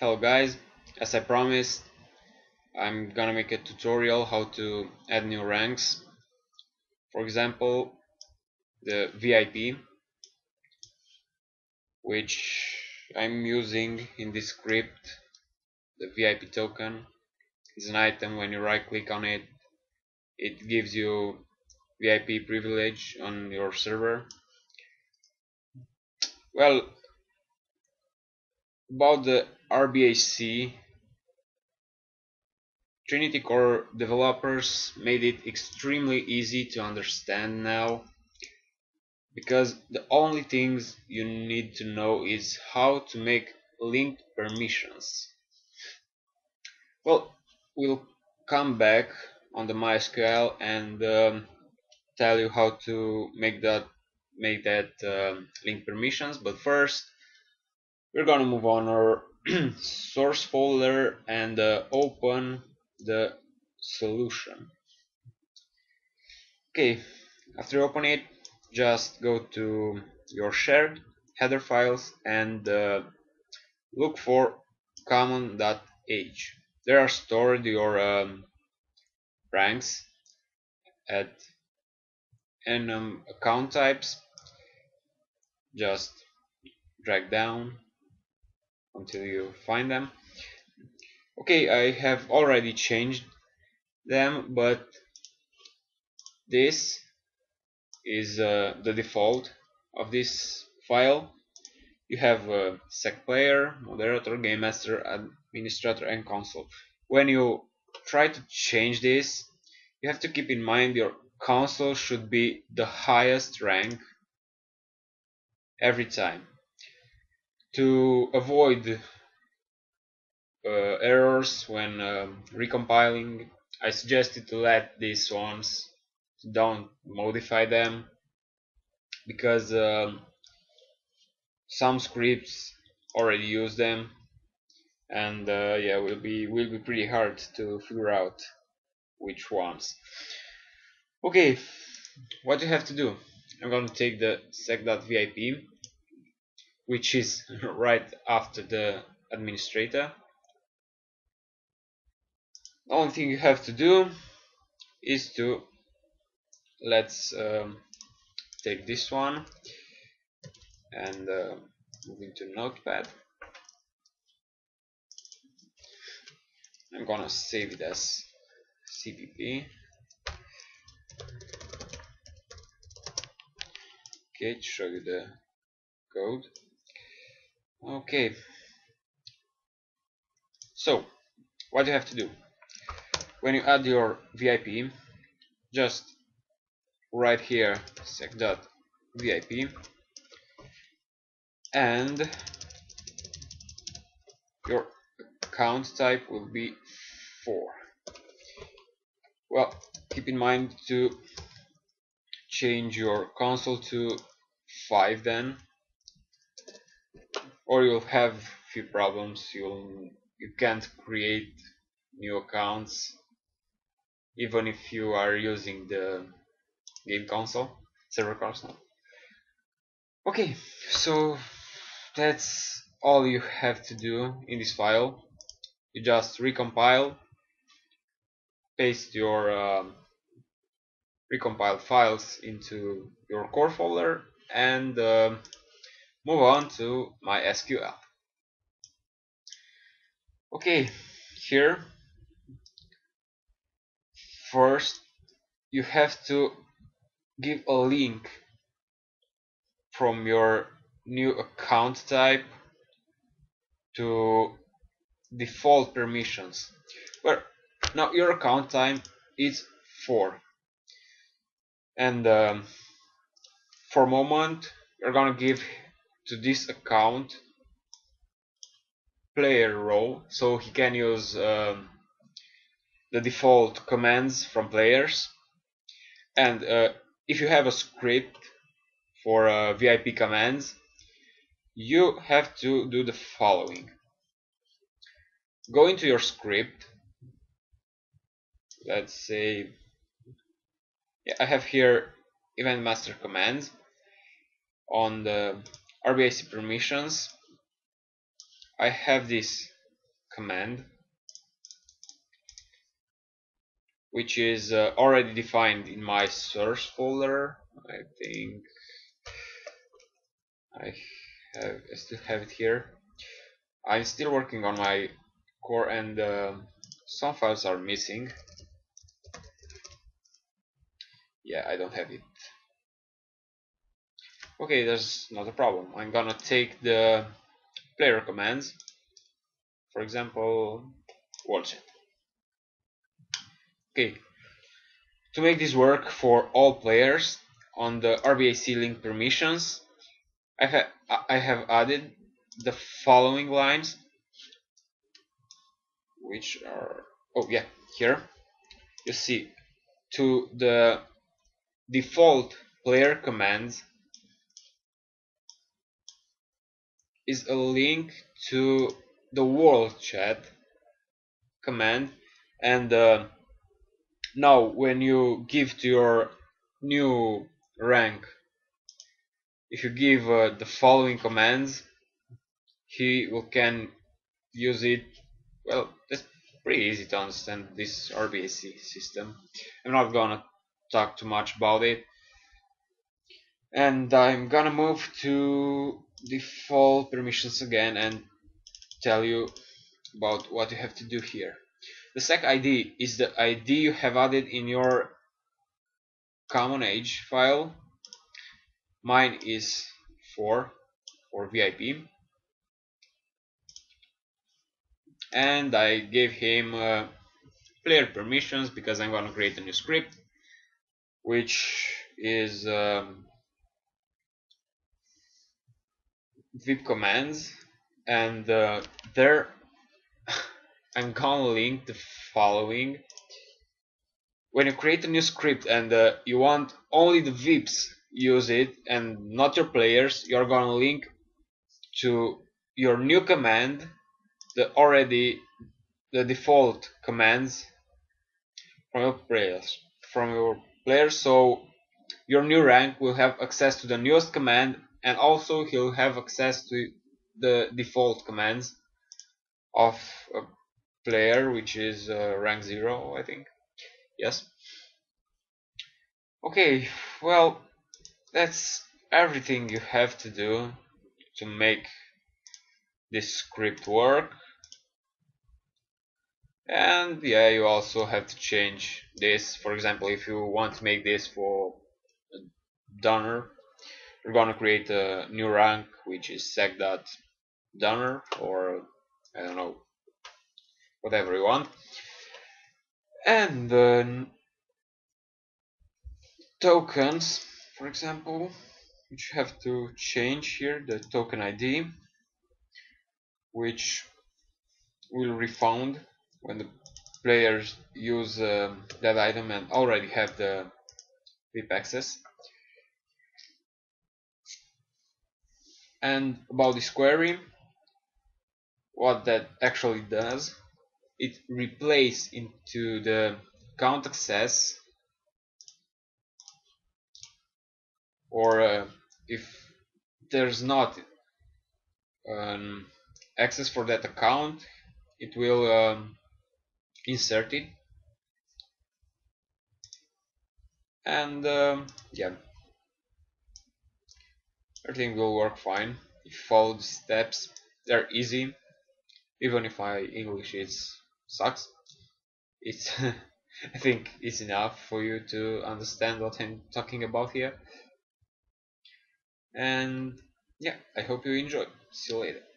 Hello guys, as I promised I'm gonna make a tutorial how to add new ranks. For example the VIP which I'm using in this script the VIP token. Is an item when you right click on it it gives you VIP privilege on your server. Well about the RBAC Trinity Core developers made it extremely easy to understand now because the only things you need to know is how to make linked permissions. Well, we'll come back on the MySQL and um, tell you how to make that make that um, link permissions but first we're gonna move on our source folder and uh, open the solution. Okay after you open it just go to your shared header files and uh, look for common.h there are stored your um, ranks at enum account types. Just drag down until you find them. Okay I have already changed them but this is uh, the default of this file. You have sec player, moderator, game master, administrator and console. When you try to change this you have to keep in mind your console should be the highest rank every time to avoid uh, errors when um, recompiling I suggested to let these ones don't modify them because um, some scripts already use them and uh, yeah will be will be pretty hard to figure out which ones. Okay what you have to do? I'm going to take the sec.vip which is right after the administrator. The only thing you have to do is to let's um, take this one and uh, move into notepad. I'm gonna save it as CPP okay to show you the code okay. So what you have to do? When you add your VIP just right here sec.vip and your account type will be 4 well keep in mind to change your console to 5 then or you'll have few problems you'll you can't create new accounts even if you are using the game console server console. Okay so that's all you have to do in this file. You just recompile paste your um, recompiled files into your core folder and um, move on to MySQL. Okay, here. First you have to give a link from your new account type to default permissions. But now your account type is 4 and um, for a moment you're gonna give to this account player role so he can use um, the default commands from players. And uh, if you have a script for uh, VIP commands you have to do the following. Go into your script. Let's say yeah, I have here event master commands on the RBAC permissions I have this command which is uh, already defined in my source folder. I think I have I still have it here. I'm still working on my core and uh, some files are missing. Yeah I don't have it okay that's not a problem. I'm gonna take the player commands. For example world okay. To make this work for all players on the RBAC link permissions I, ha I have added the following lines which are oh yeah here. You see to the default player commands is a link to the world chat command. And uh, now when you give to your new rank if you give uh, the following commands he will can use it. Well it's pretty easy to understand this RBAC system. I'm not gonna talk too much about it. And I'm gonna move to default permissions again and tell you about what you have to do here. The sec ID is the ID you have added in your common.h file. Mine is 4 for VIP. And I gave him uh, player permissions because I'm gonna create a new script which is um, vip commands and uh, there I'm gonna link the following. When you create a new script and uh, you want only the vips use it and not your players you're gonna link to your new command the already the default commands from your players from your players. So your new rank will have access to the newest command and also he'll have access to the default commands of a player which is uh, rank 0 I think. Yes. Okay well that's everything you have to do to make this script work. And yeah you also have to change this. For example if you want to make this for a donor we're gonna create a new rank which is sec.donor or I don't know whatever you want. And then tokens for example which you have to change here the token ID which will refund when the players use uh, that item and already have the VIP access and about this query what that actually does it replaces into the count access or uh, if there's not um, access for that account it will um, insert it. And um, yeah everything will work fine. If you follow the steps they're easy even if my English is sucks it's I think it's enough for you to understand what I'm talking about here. And yeah I hope you enjoy. See you later